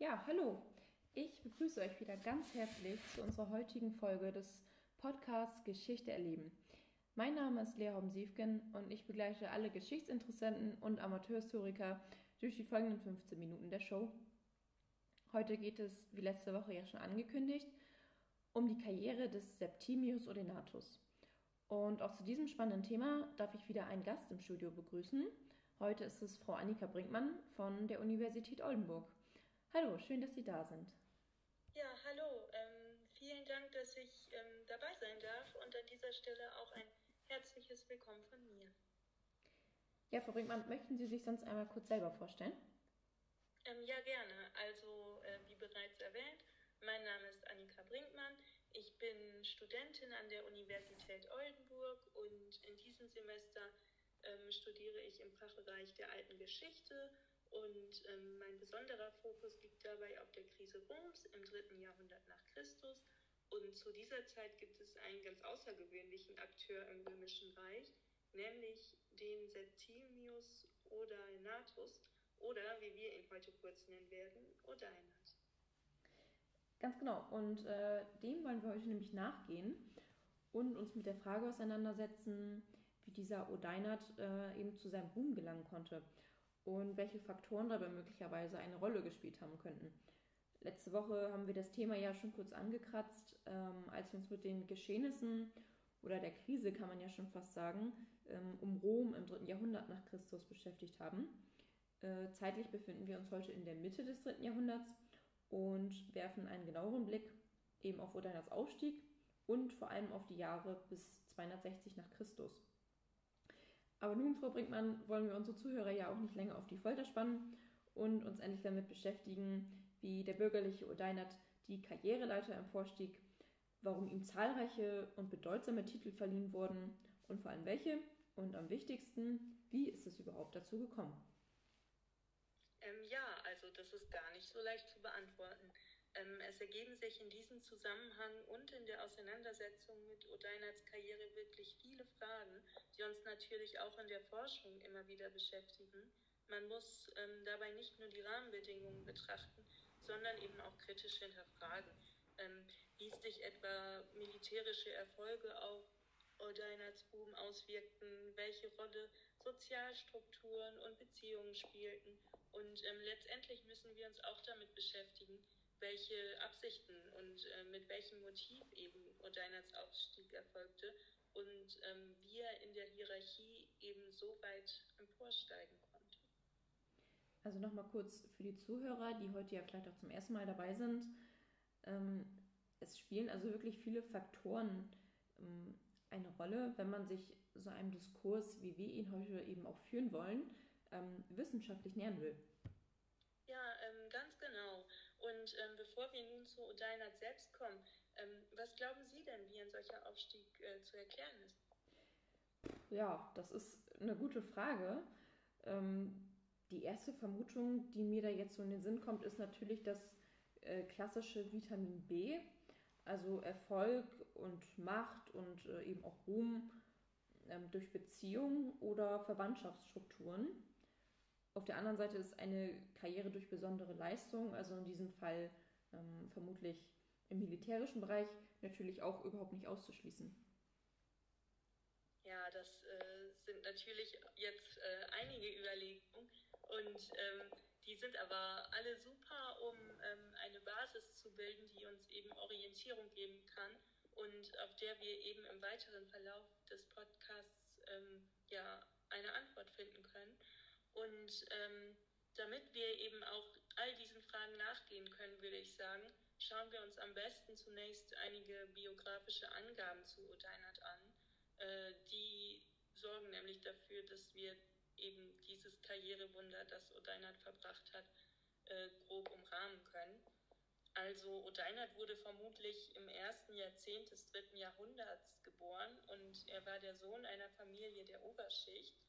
Ja, hallo. Ich begrüße euch wieder ganz herzlich zu unserer heutigen Folge des Podcasts Geschichte erleben. Mein Name ist Lea Homsiefgen und ich begleite alle Geschichtsinteressenten und Amateurhistoriker durch die folgenden 15 Minuten der Show. Heute geht es, wie letzte Woche ja schon angekündigt, um die Karriere des Septimius Odenatus. Und auch zu diesem spannenden Thema darf ich wieder einen Gast im Studio begrüßen. Heute ist es Frau Annika Brinkmann von der Universität Oldenburg. Hallo, schön, dass Sie da sind. Ja, hallo. Ähm, vielen Dank, dass ich ähm, dabei sein darf und an dieser Stelle auch ein herzliches Willkommen von mir. Ja, Frau Brinkmann, möchten Sie sich sonst einmal kurz selber vorstellen? Ähm, ja, gerne. Also, äh, wie bereits erwähnt, mein Name ist Annika Brinkmann. Ich bin Studentin an der Universität Oldenburg und in diesem Semester ähm, studiere ich im Fachbereich der alten Geschichte und ähm, mein besonderer Fokus liegt dabei auf der Krise Roms im dritten Jahrhundert nach Christus. Und zu dieser Zeit gibt es einen ganz außergewöhnlichen Akteur im Römischen Reich, nämlich den Septimius Odaenatus oder wie wir ihn heute kurz nennen werden, Odaenat. Ganz genau. Und äh, dem wollen wir heute nämlich nachgehen und uns mit der Frage auseinandersetzen, wie dieser Odainat äh, eben zu seinem Ruhm gelangen konnte und welche Faktoren dabei möglicherweise eine Rolle gespielt haben könnten. Letzte Woche haben wir das Thema ja schon kurz angekratzt, ähm, als wir uns mit den Geschehnissen oder der Krise, kann man ja schon fast sagen, ähm, um Rom im dritten Jahrhundert nach Christus beschäftigt haben. Äh, zeitlich befinden wir uns heute in der Mitte des dritten Jahrhunderts und werfen einen genaueren Blick eben auf Odainats Aufstieg und vor allem auf die Jahre bis 260 nach Christus. Aber nun, Frau Brinkmann, wollen wir unsere Zuhörer ja auch nicht länger auf die Folter spannen und uns endlich damit beschäftigen, wie der bürgerliche Odeinat die Karriereleiter emporstieg, warum ihm zahlreiche und bedeutsame Titel verliehen wurden und vor allem welche und am wichtigsten, wie ist es überhaupt dazu gekommen? Ähm, ja, also das ist gar nicht so leicht zu beantworten. Ähm, es ergeben sich in diesem Zusammenhang und in der Auseinandersetzung mit Odeinats Karriere wirklich viele Fragen, die uns natürlich auch in der Forschung immer wieder beschäftigen. Man muss ähm, dabei nicht nur die Rahmenbedingungen betrachten, sondern eben auch kritisch hinterfragen. Ähm, wie sich etwa militärische Erfolge auf Odeinats Ruhm auswirkten, welche Rolle Sozialstrukturen und Beziehungen spielten. Und ähm, letztendlich müssen wir uns auch damit beschäftigen, welche Absichten und äh, mit welchem Motiv eben Odeinats Aufstieg erfolgte und ähm, wie er in der Hierarchie eben so weit emporsteigen konnte. Also nochmal kurz für die Zuhörer, die heute ja vielleicht auch zum ersten Mal dabei sind. Ähm, es spielen also wirklich viele Faktoren ähm, eine Rolle, wenn man sich so einem Diskurs, wie wir ihn heute eben auch führen wollen, ähm, wissenschaftlich nähern will. Ja, ähm, ganz genau. Und ähm, bevor wir nun zu Odeinat selbst kommen, ähm, was glauben Sie denn, wie ein solcher Aufstieg äh, zu erklären ist? Ja, das ist eine gute Frage. Ähm, die erste Vermutung, die mir da jetzt so in den Sinn kommt, ist natürlich das äh, klassische Vitamin B, also Erfolg und Macht und äh, eben auch Ruhm ähm, durch Beziehungen oder Verwandtschaftsstrukturen. Auf der anderen Seite ist eine Karriere durch besondere Leistung, also in diesem Fall ähm, vermutlich im militärischen Bereich, natürlich auch überhaupt nicht auszuschließen. Ja, das äh, sind natürlich jetzt äh, einige Überlegungen und ähm, die sind aber alle super, um ähm, eine Basis zu bilden, die uns eben Orientierung geben kann und auf der wir eben im weiteren Verlauf des Podcasts ähm, ja eine Antwort finden können. Und ähm, damit wir eben auch all diesen Fragen nachgehen können, würde ich sagen, schauen wir uns am besten zunächst einige biografische Angaben zu Odeinat an. Äh, die sorgen nämlich dafür, dass wir eben dieses Karrierewunder, das Odeinat verbracht hat, äh, grob umrahmen können. Also Odeinat wurde vermutlich im ersten Jahrzehnt des dritten Jahrhunderts geboren und er war der Sohn einer Familie der Oberschicht.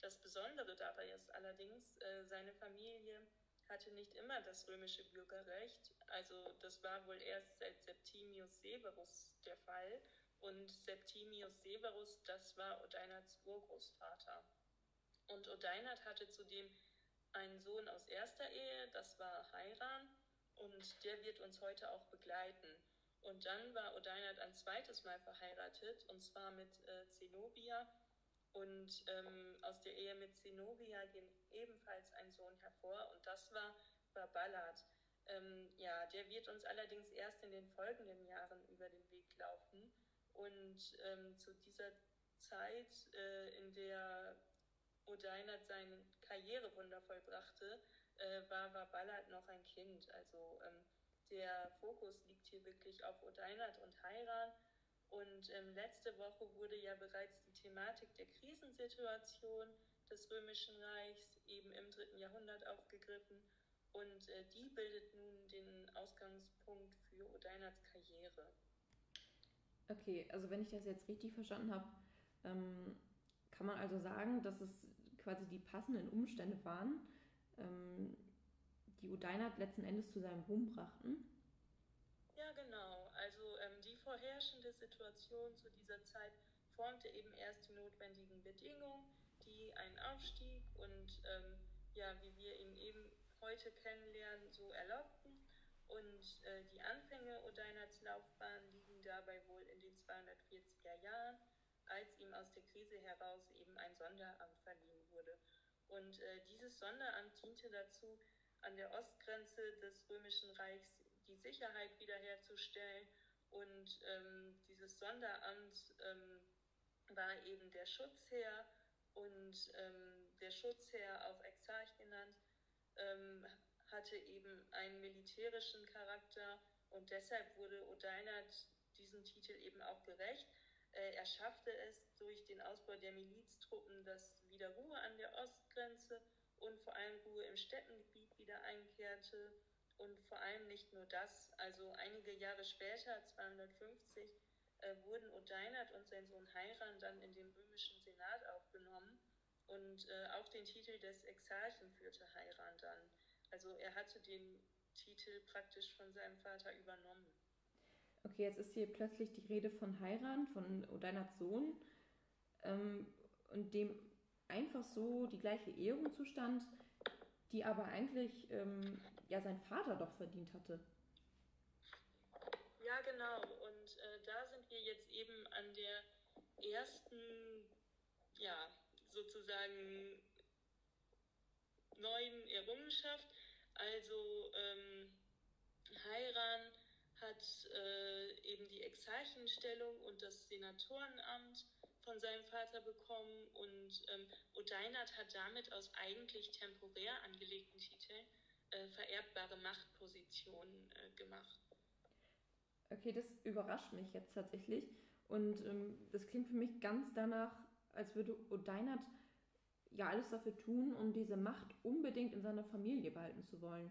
Das Besondere dabei ist allerdings, äh, seine Familie hatte nicht immer das römische Bürgerrecht. Also das war wohl erst seit Septimius Severus der Fall. Und Septimius Severus, das war Odeinats Urgroßvater. Und Odeinat hatte zudem einen Sohn aus erster Ehe, das war Hairan. und der wird uns heute auch begleiten. Und dann war Odeinat ein zweites Mal verheiratet, und zwar mit äh, Zenobia. Und ähm, aus der Ehe mit Zenobia ging ebenfalls ein Sohn hervor, und das war Babalat. Ähm, ja, der wird uns allerdings erst in den folgenden Jahren über den Weg laufen. Und ähm, zu dieser Zeit, äh, in der Odeinat seine Karrierewunder vollbrachte, äh, war Babalat noch ein Kind. Also ähm, der Fokus liegt hier wirklich auf Odeinat und Heiran. Und ähm, letzte Woche wurde ja bereits die Thematik der Krisensituation des Römischen Reichs eben im dritten Jahrhundert aufgegriffen. Und äh, die bildet nun den Ausgangspunkt für Odeinats Karriere. Okay, also wenn ich das jetzt richtig verstanden habe, ähm, kann man also sagen, dass es quasi die passenden Umstände waren, ähm, die Udeinat letzten Endes zu seinem Ruhm brachten? Ja, genau. Also ähm, die vorherrschende Situation zu dieser Zeit formte eben erst die notwendigen Bedingungen, die einen Aufstieg und ähm, ja, wie wir ihn eben heute kennenlernen, so erlaubten. Und äh, die Anfänge Odeinats Laufbahn liegen dabei wohl in den 240er Jahren, als ihm aus der Krise heraus eben ein Sonderamt verliehen wurde. Und äh, dieses Sonderamt diente dazu, an der Ostgrenze des Römischen Reichs die Sicherheit wiederherzustellen. Und ähm, dieses Sonderamt ähm, war eben der Schutzherr und ähm, der Schutzherr, auch Exarch genannt, ähm, hatte eben einen militärischen Charakter und deshalb wurde Odeinat diesem Titel eben auch gerecht. Äh, er schaffte es durch den Ausbau der Miliztruppen, dass wieder Ruhe an der Ostgrenze und vor allem Ruhe im Städtengebiet wieder einkehrte. Und vor allem nicht nur das, also einige Jahre später, 250, äh, wurden Odeinat und sein Sohn Heiran dann in den römischen Senat aufgenommen und äh, auch den Titel des Exarchen führte Heiran dann. Also er hatte den Titel praktisch von seinem Vater übernommen. Okay, jetzt ist hier plötzlich die Rede von Heiran, von Odeinats Sohn, ähm, und dem einfach so die gleiche Ehrung zustand, die aber eigentlich ähm, ja sein Vater doch verdient hatte. Ja, genau. Und äh, da sind wir jetzt eben an der ersten, ja, sozusagen neuen Errungenschaft. Also ähm, Heiran hat äh, eben die Exarchenstellung und das Senatorenamt von seinem Vater bekommen und ähm, Odeinat hat damit aus eigentlich temporär angelegten Titeln äh, vererbbare Machtpositionen äh, gemacht. Okay, das überrascht mich jetzt tatsächlich und ähm, das klingt für mich ganz danach, als würde Odeinat ja alles dafür tun, um diese Macht unbedingt in seiner Familie behalten zu wollen.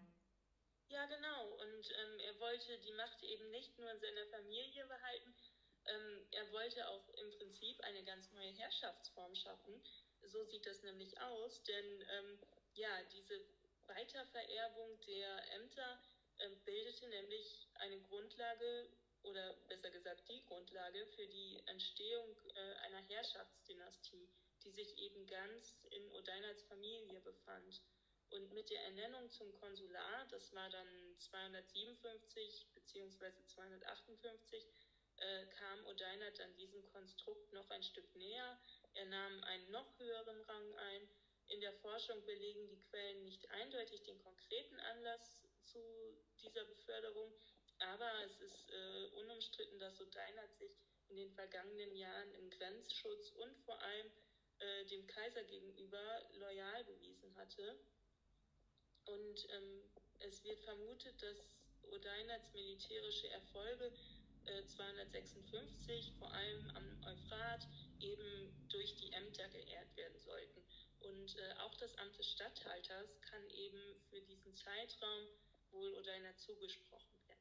Ja, genau. Und ähm, er wollte die Macht eben nicht nur in seiner Familie behalten, ähm, er wollte auch im Prinzip eine ganz neue Herrschaftsform schaffen. So sieht das nämlich aus, denn ähm, ja, diese Weitervererbung der Ämter äh, bildete nämlich eine Grundlage oder besser gesagt die Grundlage für die Entstehung äh, einer Herrschaftsdynastie, die sich eben ganz in Odeinats Familie befand. Und mit der Ernennung zum Konsular, das war dann 257 bzw. 258, äh, kam Odeinat an diesem Konstrukt noch ein Stück näher. Er nahm einen noch höheren Rang ein. In der Forschung belegen die Quellen nicht eindeutig den konkreten Anlass zu dieser Beförderung, aber es ist äh, unumstritten, dass Odeinat sich in den vergangenen Jahren im Grenzschutz und vor allem äh, dem Kaiser gegenüber loyal bewiesen hatte. Und ähm, es wird vermutet, dass Odeinats militärische Erfolge 256 äh, vor allem am Euphrat eben durch die Ämter geehrt werden sollten. Und äh, auch das Amt des Statthalters kann eben für diesen Zeitraum wohl oder einer zugesprochen werden.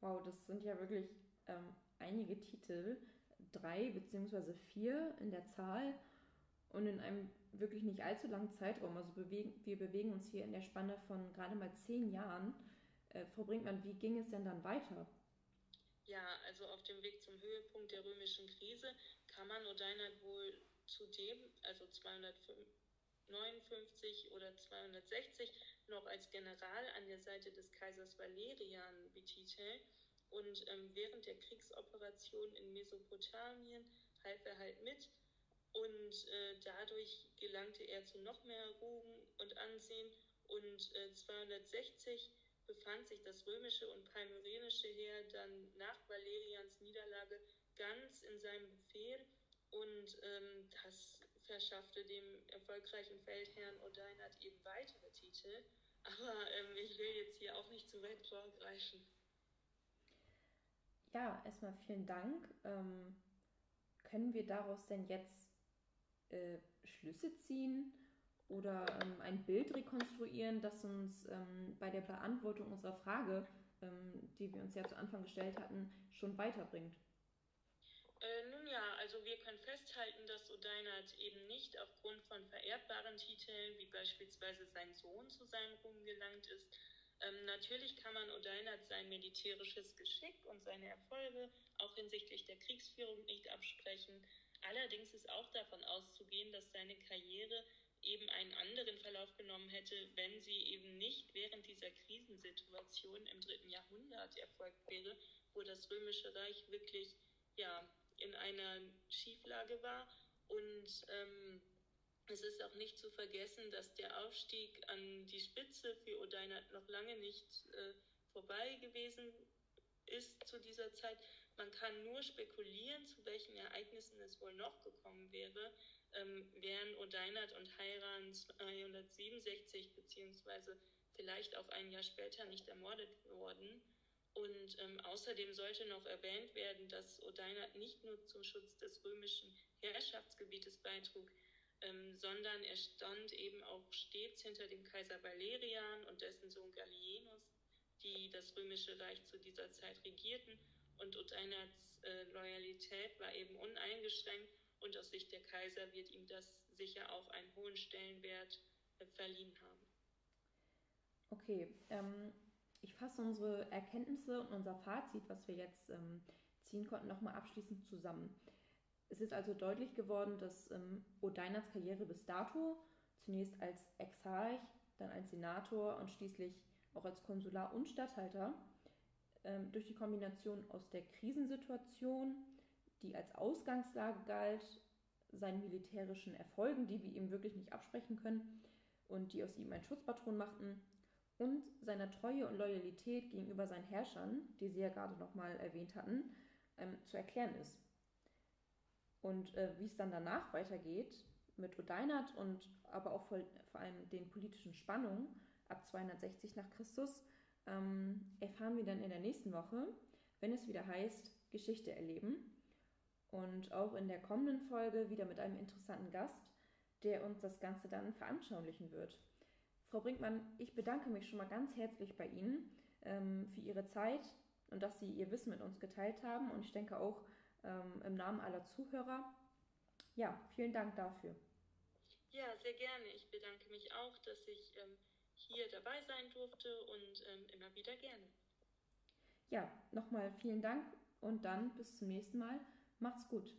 Wow, das sind ja wirklich ähm, einige Titel, drei beziehungsweise vier in der Zahl und in einem wirklich nicht allzu langen Zeitraum. Also bewegen, wir bewegen uns hier in der Spanne von gerade mal zehn Jahren. Äh, Frau Brinkmann, wie ging es denn dann weiter? Ja, also auf dem Weg zum Höhepunkt der römischen Krise kam man Odeinat wohl zudem, also 205, 259 oder 260 noch als General an der Seite des Kaisers Valerian betitelt. Und ähm, während der Kriegsoperation in Mesopotamien half er halt mit. Und äh, dadurch gelangte er zu noch mehr Ruhm und Ansehen. Und äh, 260 befand sich das römische und palmyrenische Heer dann nach Valerians Niederlage ganz in seinem Befehl. Und ähm, das verschaffte dem erfolgreichen Feldherrn Odeinat eben weitere Titel. Aber ähm, ich will jetzt hier auch nicht zu weit vorgreifen. Ja, erstmal vielen Dank. Ähm, können wir daraus denn jetzt äh, Schlüsse ziehen oder ähm, ein Bild rekonstruieren, das uns ähm, bei der Beantwortung unserer Frage, ähm, die wir uns ja zu Anfang gestellt hatten, schon weiterbringt? Äh, nun ja, also wir können festhalten, dass Odeinat eben nicht aufgrund von vererbbaren Titeln, wie beispielsweise sein Sohn zu seinem Ruhm gelangt ist. Ähm, natürlich kann man Odeinat sein militärisches Geschick und seine Erfolge auch hinsichtlich der Kriegsführung nicht absprechen. Allerdings ist auch davon auszugehen, dass seine Karriere eben einen anderen Verlauf genommen hätte, wenn sie eben nicht während dieser Krisensituation im dritten Jahrhundert erfolgt wäre, wo das Römische Reich wirklich ja, in einer Schieflage war. Und ähm, es ist auch nicht zu vergessen, dass der Aufstieg an die Spitze für Odeinat noch lange nicht äh, vorbei gewesen ist zu dieser Zeit. Man kann nur spekulieren, zu welchen Ereignissen es wohl noch gekommen wäre, ähm, wären Odeinat und Heiran 267 beziehungsweise vielleicht auch ein Jahr später nicht ermordet worden. Und ähm, außerdem sollte noch erwähnt werden, dass Odeinat nicht nur zum Schutz des römischen Herrschaftsgebietes beitrug, ähm, sondern er stand eben auch stets hinter dem Kaiser Valerian und dessen Sohn Gallienus, die das römische Reich zu dieser Zeit regierten. Und Odeinats äh, Loyalität war eben uneingeschränkt und aus Sicht der Kaiser wird ihm das sicher auch einen hohen Stellenwert äh, verliehen haben. Okay, ähm, ich fasse unsere Erkenntnisse und unser Fazit, was wir jetzt ähm, ziehen konnten, nochmal abschließend zusammen. Es ist also deutlich geworden, dass ähm, Odeinats Karriere bis dato zunächst als Exarch, dann als Senator und schließlich auch als Konsular und Statthalter ähm, durch die Kombination aus der Krisensituation, die als Ausgangslage galt, seinen militärischen Erfolgen, die wir ihm wirklich nicht absprechen können und die aus ihm einen Schutzpatron machten, und seiner Treue und Loyalität gegenüber seinen Herrschern, die Sie ja gerade nochmal erwähnt hatten, ähm, zu erklären ist. Und äh, wie es dann danach weitergeht mit Odeinat und aber auch vor, vor allem den politischen Spannungen ab 260 nach Christus, ähm, erfahren wir dann in der nächsten Woche, wenn es wieder heißt Geschichte erleben. Und auch in der kommenden Folge wieder mit einem interessanten Gast, der uns das Ganze dann veranschaulichen wird. Frau Brinkmann, ich bedanke mich schon mal ganz herzlich bei Ihnen ähm, für Ihre Zeit und dass Sie Ihr Wissen mit uns geteilt haben. Und ich denke auch ähm, im Namen aller Zuhörer. Ja, vielen Dank dafür. Ja, sehr gerne. Ich bedanke mich auch, dass ich ähm, hier dabei sein durfte und ähm, immer wieder gerne. Ja, nochmal vielen Dank und dann bis zum nächsten Mal. Macht's gut.